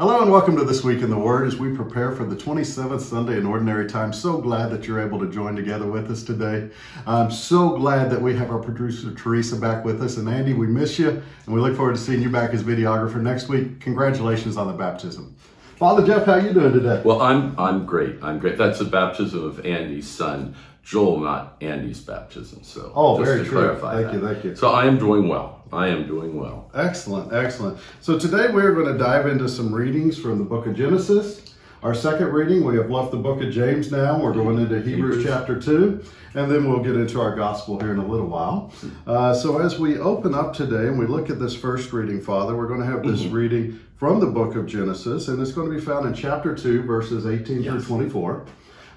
Hello and welcome to This Week in the Word as we prepare for the 27th Sunday in Ordinary Time. So glad that you're able to join together with us today. I'm so glad that we have our producer Teresa back with us. And Andy, we miss you and we look forward to seeing you back as videographer next week. Congratulations on the baptism. Father Jeff, how are you doing today? Well, I'm I'm great. I'm great. That's the baptism of Andy's son, Joel, not Andy's baptism. So Oh, just very to true. clarify Thank you, thank you. So I am doing well. I am doing well. Excellent, excellent. So today we're going to dive into some readings from the book of Genesis. Our second reading, we have left the book of James now. We're going into Hebrews Hebrews. chapter 2, and then we'll get into our gospel here in a little while. Uh, so as we open up today and we look at this first reading, Father, we're going to have this reading from the book of Genesis, and it's going to be found in chapter 2, verses 18 through 24.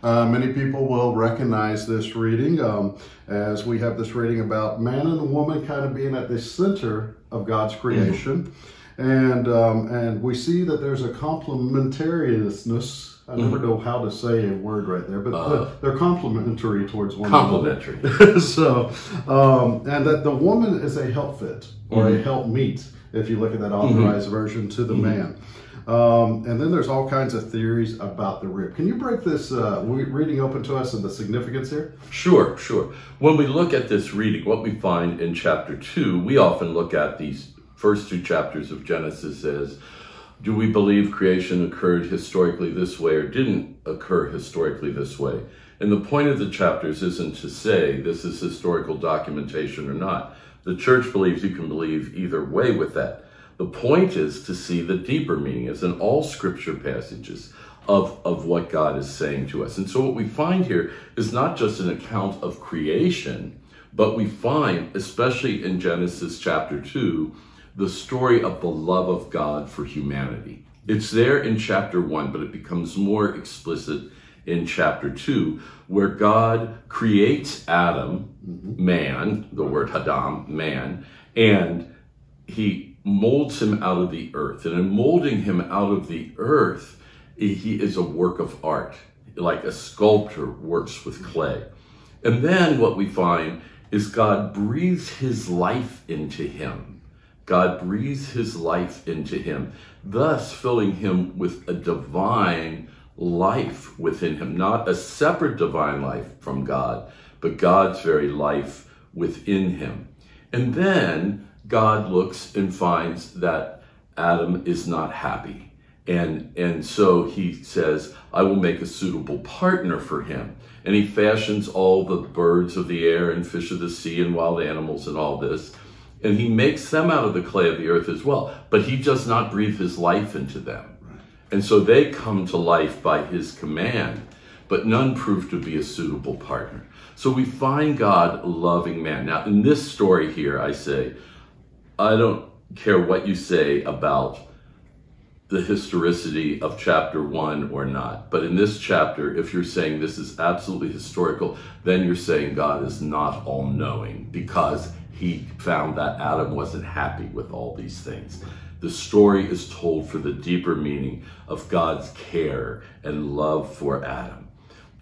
Uh, many people will recognize this reading um, as we have this reading about man and woman kind of being at the center of God's creation. And, um, and we see that there's a complementariousness. I never know how to say a word right there, but but they're complementary towards one another. Complimentary. so, um, and that the woman is a help fit or a help meet, if you look at that authorized version to the man. Um, and then there's all kinds of theories about the rib. Can you break this uh, reading open to us and the significance here? Sure, sure. When we look at this reading, what we find in chapter 2, we often look at these first two chapters of Genesis as do we believe creation occurred historically this way or didn't occur historically this way? And the point of the chapters isn't to say this is historical documentation or not. The church believes you can believe either way with that. The point is to see the deeper meaning, as in all scripture passages, of, of what God is saying to us. And so what we find here is not just an account of creation, but we find, especially in Genesis chapter 2, the story of the love of God for humanity. It's there in chapter 1, but it becomes more explicit in chapter 2, where God creates Adam, mm-hmm. man, the word Hadam, man, and he molds him out of the earth. And in molding him out of the earth, he is a work of art, like a sculptor works with clay. And then what we find is God breathes his life into him. God breathes his life into him, thus filling him with a divine life within him, not a separate divine life from God, but God's very life within him. And then God looks and finds that Adam is not happy. And, and so he says, I will make a suitable partner for him. And he fashions all the birds of the air and fish of the sea and wild animals and all this. And he makes them out of the clay of the earth as well. But he does not breathe his life into them. And so they come to life by his command, but none prove to be a suitable partner. So we find God loving man. Now, in this story here, I say, I don't care what you say about the historicity of chapter one or not. But in this chapter, if you're saying this is absolutely historical, then you're saying God is not all knowing because he found that Adam wasn't happy with all these things. The story is told for the deeper meaning of God's care and love for Adam.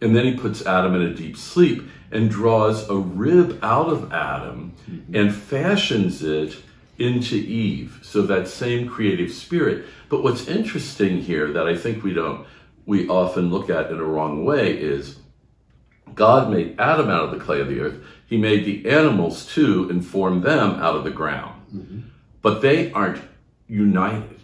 And then he puts Adam in a deep sleep and draws a rib out of Adam and fashions it into Eve. So that same creative spirit. But what's interesting here that I think we don't, we often look at in a wrong way is God made Adam out of the clay of the earth. He made the animals too and formed them out of the ground. Mm-hmm. But they aren't united.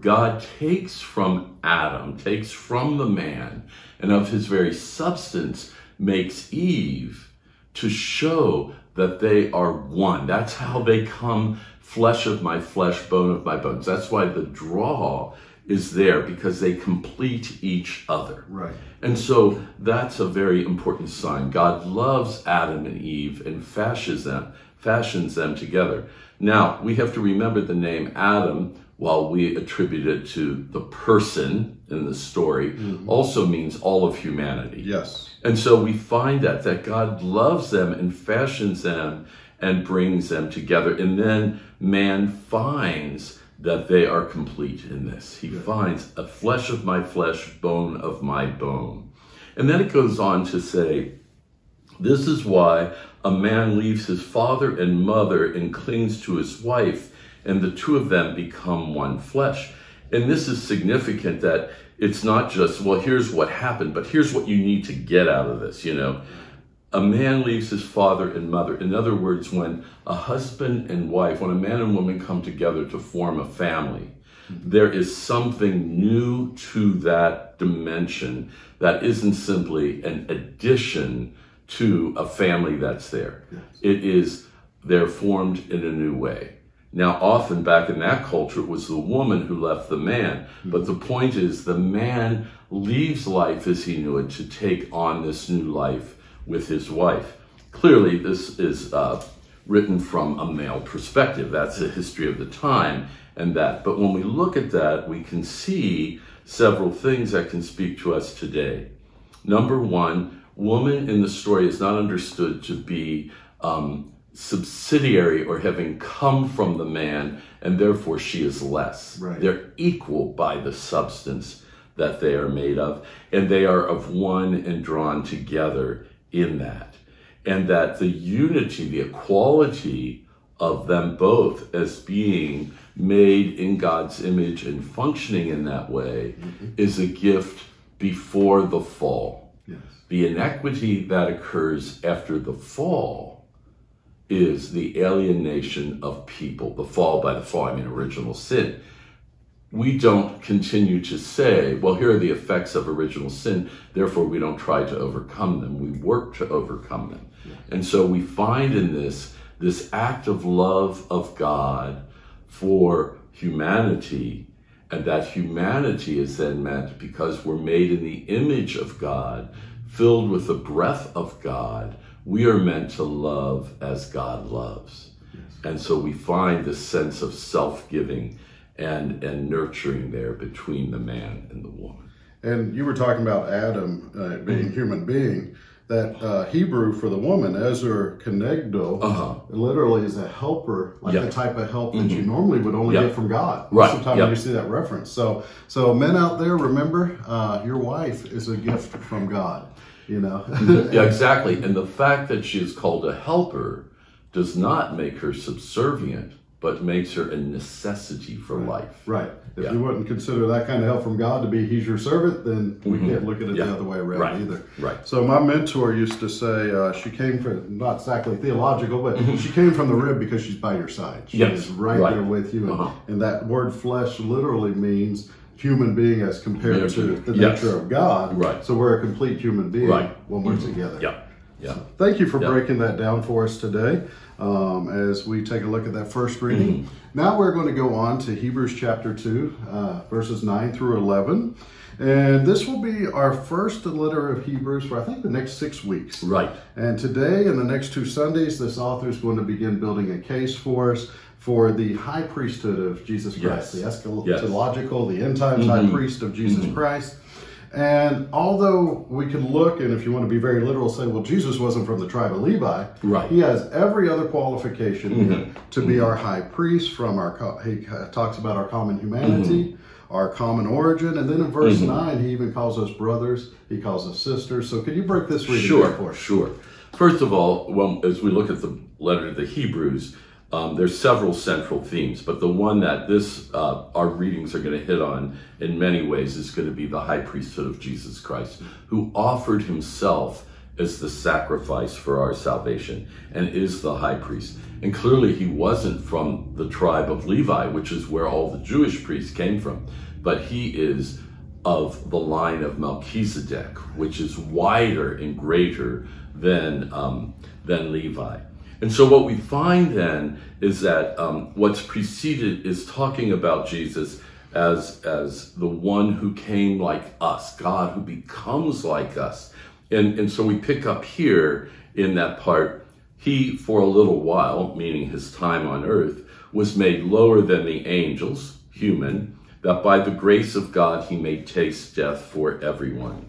God takes from Adam, takes from the man, and of his very substance makes Eve to show that they are one. That's how they come flesh of my flesh, bone of my bones. That's why the draw is there because they complete each other. Right. And so that's a very important sign. God loves Adam and Eve and fashions them, fashions them together. Now, we have to remember the name Adam, while we attribute it to the person in the story, mm-hmm. also means all of humanity. Yes. And so we find that, that God loves them and fashions them and brings them together. And then man finds that they are complete in this. He finds a flesh of my flesh, bone of my bone. And then it goes on to say, this is why a man leaves his father and mother and clings to his wife, and the two of them become one flesh. And this is significant that it's not just, well, here's what happened, but here's what you need to get out of this, you know. A man leaves his father and mother. In other words, when a husband and wife, when a man and woman come together to form a family, there is something new to that dimension that isn't simply an addition to a family that's there. Yes. It is, they're formed in a new way. Now, often back in that culture, it was the woman who left the man. Hmm. But the point is, the man leaves life as he knew it to take on this new life with his wife. Clearly, this is uh, written from a male perspective. That's the history of the time and that. But when we look at that, we can see several things that can speak to us today. Number one, woman in the story is not understood to be um, subsidiary or having come from the man, and therefore she is less. Right. They're equal by the substance that they are made of, and they are of one and drawn together in that. And that the unity, the equality of them both as being made in God's image and functioning in that way mm-hmm. is a gift before the fall. Yes. The inequity that occurs after the fall is the alienation of people. The fall by the fall, I mean original sin. We don't continue to say, well, here are the effects of original sin, therefore we don't try to overcome them. We work to overcome them. And so we find in this this act of love of God for humanity, and that humanity is then meant because we're made in the image of God, filled with the breath of God, we are meant to love as God loves. And so we find this sense of self giving and, and nurturing there between the man and the woman. And you were talking about Adam uh, being Mm-hmm. human being. That uh, Hebrew for the woman, Ezer Kenegdo, Uh-huh. literally is a helper, like Yeah. the type of help that you normally would only Yeah. get from God. Right. Most of the time when you see that reference. So, so men out there, remember, uh, your wife is a gift from God. You know. yeah, exactly. And the fact that she is called a helper does not make her subservient, but makes her a necessity for life. Right. If Yeah. you wouldn't consider that kind of help from God to be He's your servant, then we can't look at it Yeah. the other way around Right. either. Right. So my mentor used to say uh, she came from not exactly theological, but she came from the rib because she's by your side. She Yes. is right, Right. there with you, and, Uh-huh. and that word flesh literally means human being as compared to the Yes. nature of God. Right. So we're a complete human being Right. when we're together. Yeah. Yeah. Thank you for Yeah. breaking that down for us today um, as we take a look at that first reading. Mm-hmm. Now we're going to go on to Hebrews chapter 2, uh, verses 9 through 11. And this will be our first letter of Hebrews for I think the next six weeks. Right. And today and the next two Sundays, this author is going to begin building a case for us for the high priesthood of Jesus Christ, Yes. the Yes. Mm-hmm. eschatological, the end times high priest of Jesus Christ. And although we can look, and if you want to be very literal, say, well, Jesus wasn't from the tribe of Levi. Right. He has every other qualification Mm-hmm. to be our high priest. From our, he uh, talks about our common humanity, Mm-hmm. our common origin, and then in verse nine, he even calls us brothers. He calls us sisters. So, could you break this reading Sure, for us? sure. First of all, when, as we look at the letter to the Hebrews, um, there's several central themes, but the one that this uh, our readings are going to hit on in many ways is going to be the high priesthood of Jesus Christ, who offered himself as the sacrifice for our salvation and is the high priest. And clearly, he wasn't from the tribe of Levi, which is where all the Jewish priests came from, but he is of the line of Melchizedek, which is wider and greater than um, than Levi. And so what we find then is that um, what's preceded is talking about Jesus as as the one who came like us, God who becomes like us. And and so we pick up here in that part, he for a little while, meaning his time on earth, was made lower than the angels, human, that by the grace of God he may taste death for everyone.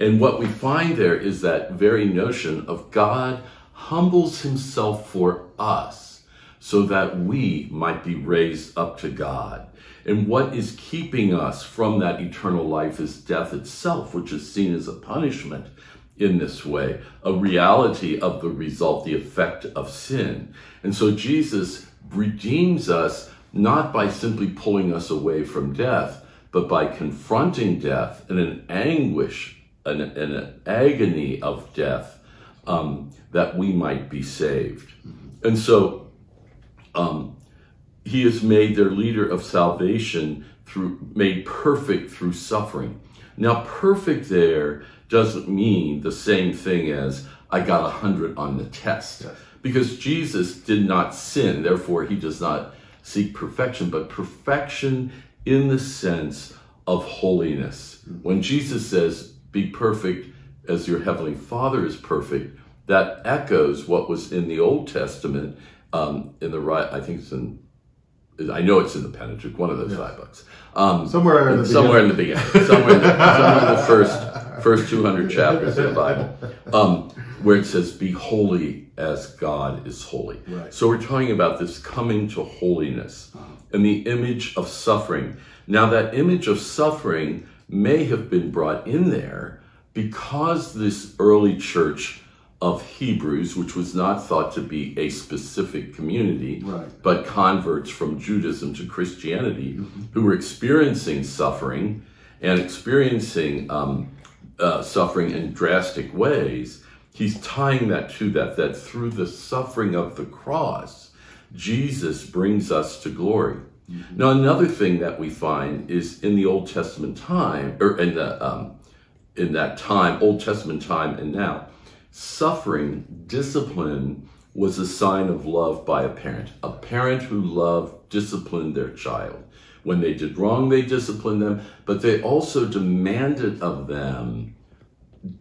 And what we find there is that very notion of God humbles himself for us so that we might be raised up to God. And what is keeping us from that eternal life is death itself, which is seen as a punishment in this way, a reality of the result, the effect of sin. And so Jesus redeems us not by simply pulling us away from death, but by confronting death in an anguish, an, an agony of death, um, that we might be saved. And so um, he is made their leader of salvation through made perfect through suffering. Now, perfect there doesn't mean the same thing as I got a hundred on the test. Yes. Because Jesus did not sin, therefore he does not seek perfection, but perfection in the sense of holiness. When Jesus says, Be perfect as your heavenly Father is perfect, that echoes what was in the Old Testament, um, in the right, I think it's in I know it's in the Pentateuch, one of those yes. five books. Um, somewhere in the somewhere in the beginning, somewhere in the, somewhere in the first first two hundred chapters of the Bible, um, where it says, "Be holy as God is holy." Right. So we're talking about this coming to holiness and the image of suffering. Now, that image of suffering may have been brought in there because this early church of Hebrews, which was not thought to be a specific community, right. but converts from Judaism to Christianity mm-hmm. who were experiencing suffering and experiencing um, uh, suffering in drastic ways. He's tying that to that, that through the suffering of the cross, Jesus brings us to glory. Mm-hmm. Now, another thing that we find is in the Old Testament time, or in the um, in that time, Old Testament time, and now Suffering, discipline was a sign of love by a parent. A parent who loved disciplined their child. When they did wrong, they disciplined them, but they also demanded of them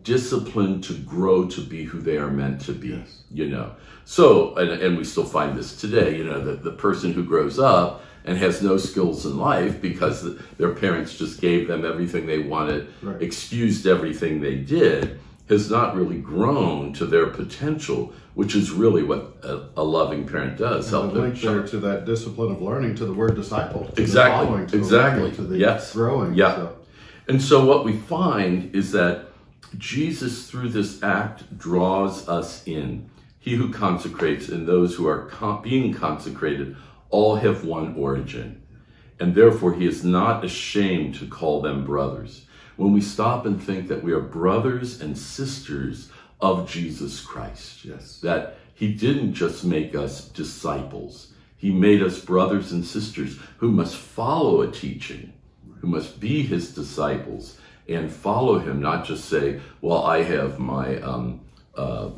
discipline to grow to be who they are meant to be, yes. you know. So, and, and we still find this today, you know, that the person who grows up and has no skills in life because their parents just gave them everything they wanted, right. excused everything they did, has not really grown to their potential, which is really what a, a loving parent does. And help the link there to that discipline of learning to the word disciple. exactly. The exactly. To the yes. Growing. Yeah. So. And so what we find is that Jesus, through this act, draws us in. He who consecrates and those who are con- being consecrated all have one origin. And therefore, he is not ashamed to call them brothers when we stop and think that we are brothers and sisters of Jesus Christ. Yes. That he didn't just make us disciples. He made us brothers and sisters who must follow a teaching, who must be his disciples and follow him, not just say, well, I have my um, uh,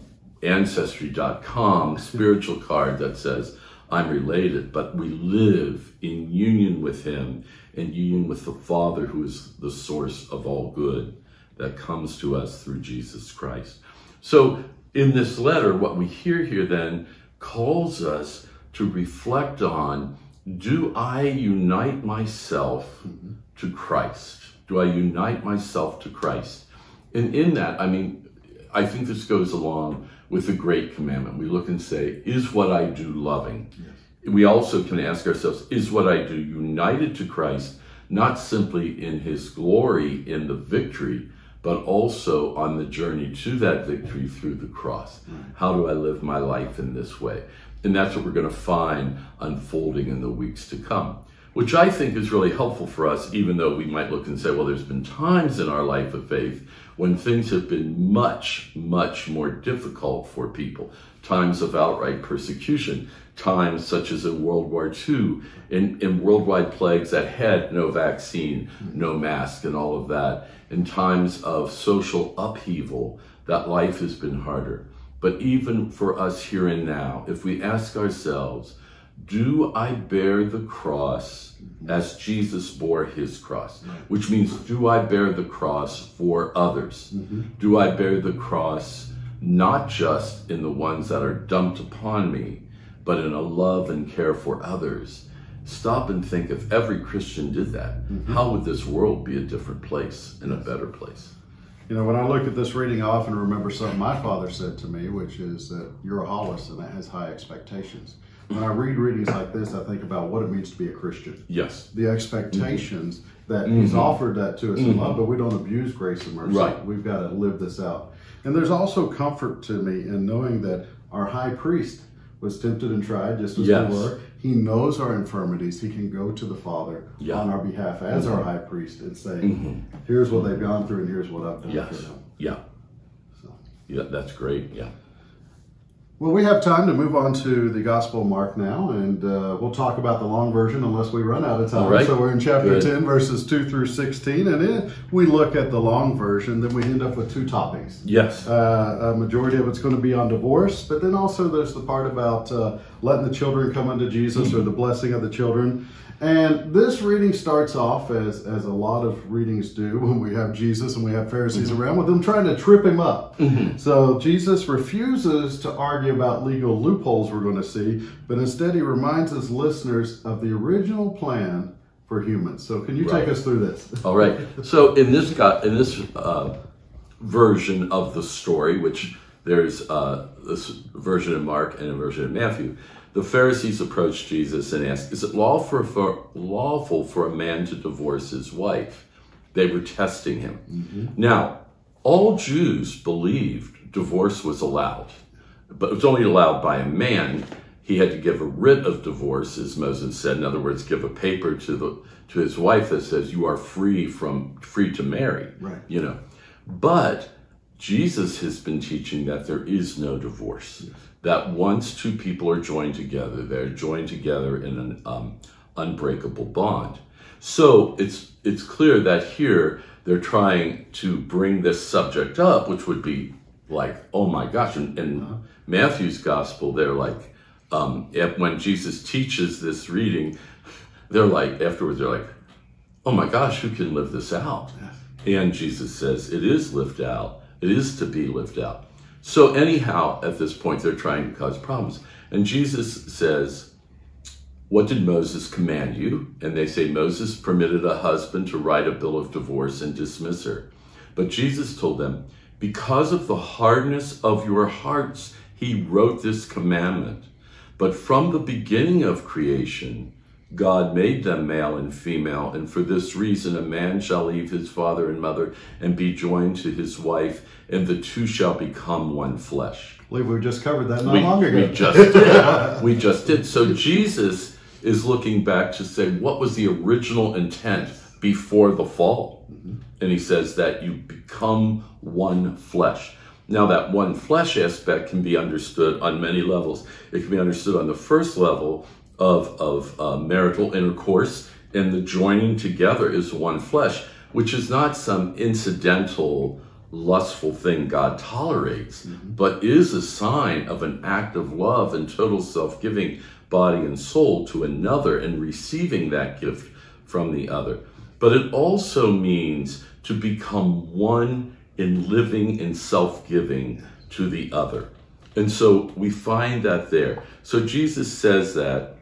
ancestry.com spiritual card that says I'm related, but we live in union with him in union with the Father, who is the source of all good that comes to us through Jesus Christ. So, in this letter, what we hear here then calls us to reflect on do I unite myself to Christ? Do I unite myself to Christ? And in that, I mean, I think this goes along with the great commandment. We look and say, is what I do loving? Yes we also can ask ourselves, is what I do united to Christ, not simply in his glory in the victory, but also on the journey to that victory through the cross? How do I live my life in this way? And that's what we're going to find unfolding in the weeks to come, which I think is really helpful for us, even though we might look and say, well, there's been times in our life of faith when things have been much, much more difficult for people, times of outright persecution, times such as in World War II, in, in worldwide plagues that had no vaccine, no mask, and all of that, in times of social upheaval, that life has been harder. But even for us here and now, if we ask ourselves, do I bear the cross as Jesus bore his cross? Which means, do I bear the cross for others? Mm-hmm. Do I bear the cross not just in the ones that are dumped upon me, but in a love and care for others? Stop and think if every Christian did that, mm-hmm. how would this world be a different place and a better place? You know, when I look at this reading, I often remember something my father said to me, which is that you're a Hollis and that has high expectations when I read readings like this, I think about what it means to be a Christian. Yes. The expectations mm-hmm. that mm-hmm. He's offered that to us mm-hmm. in love, but we don't abuse grace and mercy. Right. We've got to live this out. And there's also comfort to me in knowing that our high priest was tempted and tried just as yes. we were. He knows our infirmities. He can go to the Father Yeah. Mm-hmm. on our behalf as our high priest and say, "Here's what they've gone through, and here's what I've done for Yes. them." Yeah. So. Yeah, that's great. Yeah. Well, we have time to move on to the Gospel of Mark now, and uh, we'll talk about the long version unless we run out of time. Right. So we're in chapter Good. 10, verses 2 through 16, and if we look at the long version, then we end up with two topics. Yes. Uh, a majority of it's going to be on divorce, but then also there's the part about uh, letting the children come unto Jesus or the blessing of the children. And this reading starts off as, as a lot of readings do when we have Jesus and we have Pharisees around with them trying to trip him up. So Jesus refuses to argue about legal loopholes we're going to see, but instead he reminds his listeners of the original plan for humans. So can you take us through this? All right. So in this in this uh, version of the story, which there's uh, this version in Mark and a version in Matthew, the Pharisees approached Jesus and asked, "Is it lawful for lawful for a man to divorce his wife?" They were testing him. Now, all Jews believed divorce was allowed, but it was only allowed by a man. He had to give a writ of divorce, as Moses said. In other words, give a paper to the to his wife that says you are free from free to marry. Right. You know, but Jesus has been teaching that there is no divorce. That once two people are joined together, they're joined together in an um, unbreakable bond. So it's it's clear that here they're trying to bring this subject up, which would be like, oh my gosh! In, in Matthew's gospel, they're like, um, when Jesus teaches this reading, they're like afterwards, they're like, oh my gosh, who can live this out? And Jesus says, it is lived out. It is to be lived out. So, anyhow, at this point, they're trying to cause problems. And Jesus says, What did Moses command you? And they say, Moses permitted a husband to write a bill of divorce and dismiss her. But Jesus told them, Because of the hardness of your hearts, he wrote this commandment. But from the beginning of creation, God made them male and female, and for this reason a man shall leave his father and mother and be joined to his wife, and the two shall become one flesh. I believe we just covered that not We, long ago. we just did. we just did. So Jesus is looking back to say, what was the original intent before the fall? Mm-hmm. And he says that you become one flesh. Now, that one flesh aspect can be understood on many levels. It can be understood on the first level of, of uh, marital intercourse, and the joining together is one flesh, which is not some incidental, lustful thing God tolerates, but is a sign of an act of love and total self giving, body and soul, to another and receiving that gift from the other. But it also means to become one in living and self giving to the other. And so we find that there. So Jesus says that,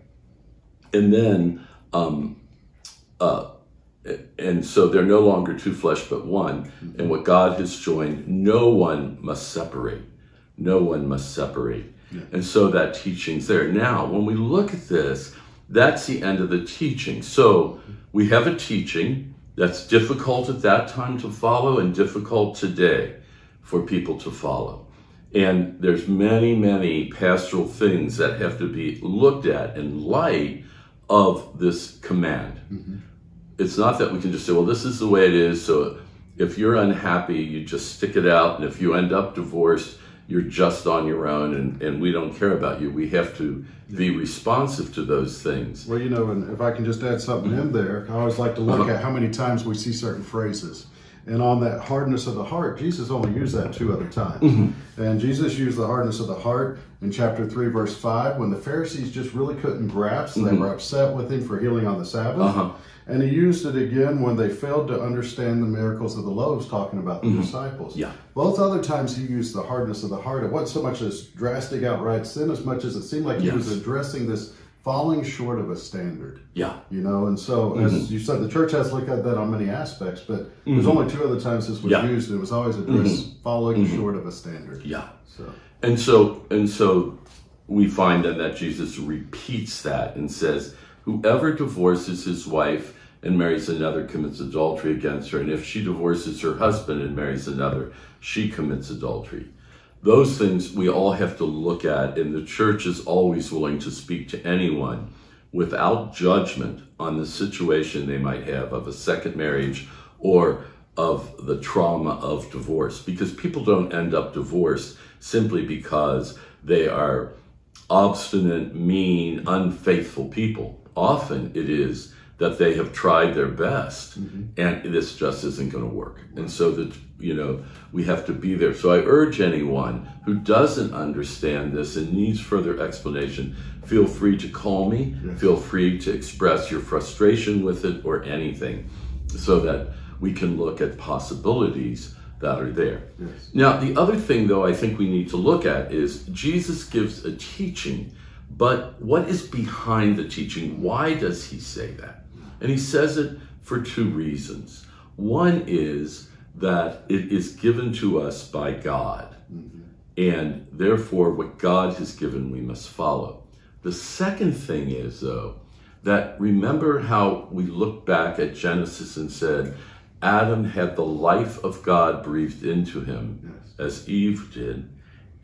and then, um, uh, and so they're no longer two flesh but one. And what God has joined, no one must separate. No one must separate. And so that teaching's there. Now, when we look at this, that's the end of the teaching. So we have a teaching that's difficult at that time to follow and difficult today for people to follow. And there's many, many pastoral things that have to be looked at in light of this command. It's not that we can just say, well, this is the way it is. So if you're unhappy, you just stick it out. And if you end up divorced, you're just on your own and, and we don't care about you. We have to be responsive to those things. Well, you know, and if I can just add something in there, I always like to look Uh-huh. at how many times we see certain phrases. And on that hardness of the heart, Jesus only used that two other times. Mm-hmm. And Jesus used the hardness of the heart in chapter 3, verse 5, when the Pharisees just really couldn't grasp. They were upset with him for healing on the Sabbath. Mm-hmm. Uh-huh. And he used it again when they failed to understand the miracles of the loaves, talking about the disciples. Mm-hmm. Yeah. Both other times he used the hardness of the heart. It wasn't so much as drastic outright sin as much as it seemed like he was addressing this falling short of a standard. Yeah. You know, and so Mm-hmm. as you said, the church has looked at that on many aspects, but there's only two other times this was Yeah. Mm-hmm. used, and it was always addressed falling short of a standard. Yeah. So And so and so we find then that Jesus repeats that and says, Whoever divorces his wife and marries another commits adultery against her, and if she divorces her husband and marries another, she commits adultery. Those things we all have to look at, and the church is always willing to speak to anyone without judgment on the situation they might have of a second marriage or of the trauma of divorce because people don't end up divorced simply because they are obstinate, mean, unfaithful people. Often it is that they have tried their best mm-hmm. and this just isn't going to work. And so that, you know, we have to be there. So I urge anyone who doesn't understand this and needs further explanation, feel free to call me, yes. feel free to express your frustration with it or anything so that we can look at possibilities that are there. Yes. Now, the other thing, though, I think we need to look at is Jesus gives a teaching, but what is behind the teaching? Why does he say that? And he says it for two reasons. One is that it is given to us by God, mm-hmm. and therefore, what God has given, we must follow. The second thing is, though, that remember how we look back at Genesis and said, Adam had the life of God breathed into him, yes. as Eve did,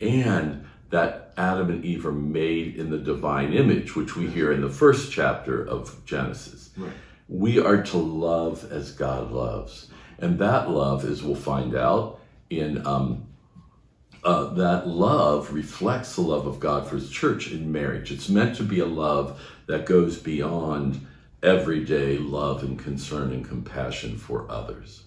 and that Adam and Eve are made in the divine image, which we hear in the first chapter of Genesis. Right. We are to love as God loves. And that love, as we'll find out, in um, uh, that love reflects the love of God for his church in marriage. It's meant to be a love that goes beyond everyday love and concern and compassion for others.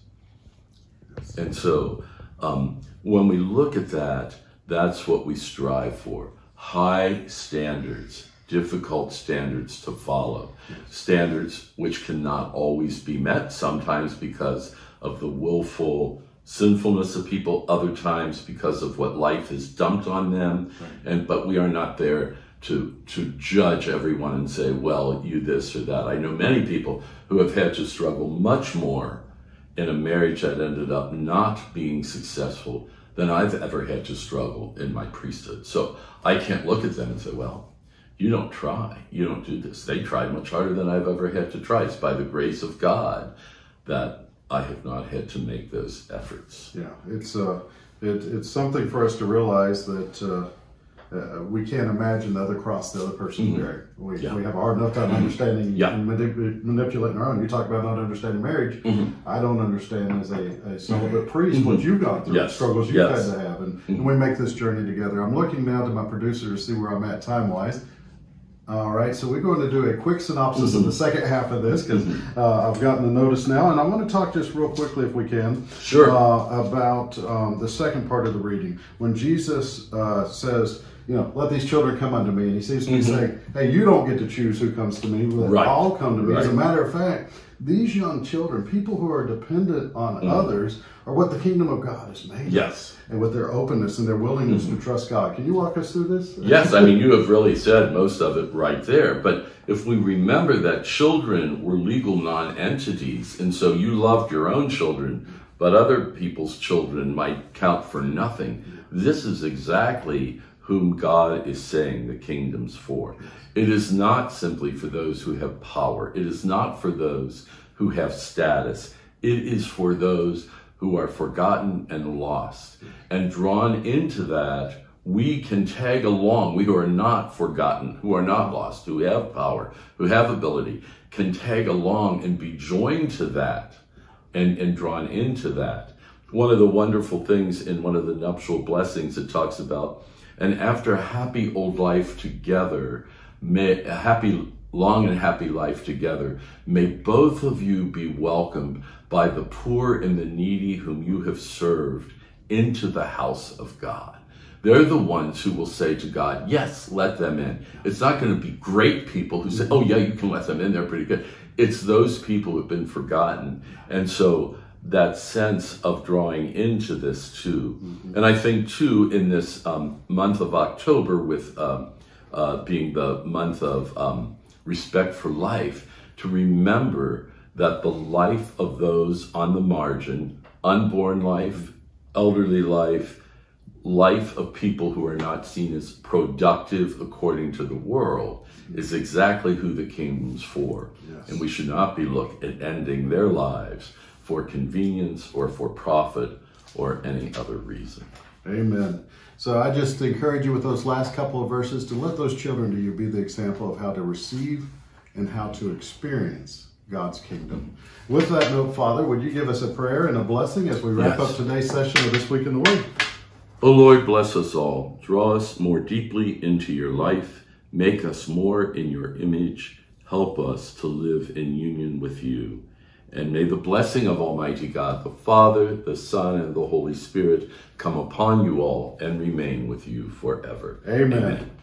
And so um, when we look at that, that's what we strive for high standards, difficult standards to follow, standards which cannot always be met, sometimes because of the willful sinfulness of people, other times because of what life has dumped on them. Right. And but we are not there to to judge everyone and say, well, you this or that. I know many people who have had to struggle much more in a marriage that ended up not being successful than I've ever had to struggle in my priesthood. So I can't look at them and say, well, you don't try. You don't do this. They tried much harder than I've ever had to try. It's by the grace of God that I have not had to make those efforts. Yeah, it's uh, it, it's something for us to realize that uh, uh, we can't imagine the other cross the other person's mm-hmm. bearing. We, yeah. we have a hard enough time understanding yeah. and manip- manipulating our own. You talk about not understanding marriage. Mm-hmm. I don't understand as a, a celibate priest mm-hmm. what you've gone through, yes. struggles you've yes. had to have. And, and, we make this journey together. I'm looking now to my producer to see where I'm at time wise. All right, so we're going to do a quick synopsis mm-hmm. of the second half of this because mm-hmm. uh, I've gotten the notice now, and I want to talk just real quickly, if we can, sure, uh, about um, the second part of the reading when Jesus uh, says, you know, let these children come unto me. And he seems to be mm-hmm. saying, hey, you don't get to choose who comes to me, but right. all come to me. Right. As a matter of fact, these young children, people who are dependent on mm. others, are what the kingdom of God is made. Yes. And with their openness and their willingness mm-hmm. to trust God. Can you walk us through this? Yes, I mean, you have really said most of it right there. But if we remember that children were legal non entities, and so you loved your own children, but other people's children might count for nothing, this is exactly whom God is saying the kingdom's for. It is not simply for those who have power. It is not for those who have status. It is for those who are forgotten and lost. And drawn into that, we can tag along. We who are not forgotten, who are not lost, who have power, who have ability, can tag along and be joined to that and, and drawn into that. One of the wonderful things in one of the nuptial blessings, it talks about and after a happy old life together, may a happy long and happy life together, may both of you be welcomed by the poor and the needy whom you have served into the house of God. They're the ones who will say to God, Yes, let them in. It's not going to be great people who say, Oh, yeah, you can let them in. They're pretty good. It's those people who have been forgotten. And so that sense of drawing into this too. Mm-hmm. And I think too, in this um, month of October, with um, uh, being the month of um, respect for life, to remember that the life of those on the margin, unborn life, elderly life, life of people who are not seen as productive according to the world is exactly who the kingdom's for. Yes. And we should not be look at ending their lives for convenience or for profit or any other reason. Amen. So I just encourage you with those last couple of verses to let those children to you be the example of how to receive and how to experience God's kingdom. With that note, Father, would you give us a prayer and a blessing as we wrap Yes. up today's session of This Week in the Word? O Lord, bless us all. Draw us more deeply into your life. Make us more in your image. Help us to live in union with you. And may the blessing of Almighty God, the Father, the Son, and the Holy Spirit come upon you all and remain with you forever. Amen.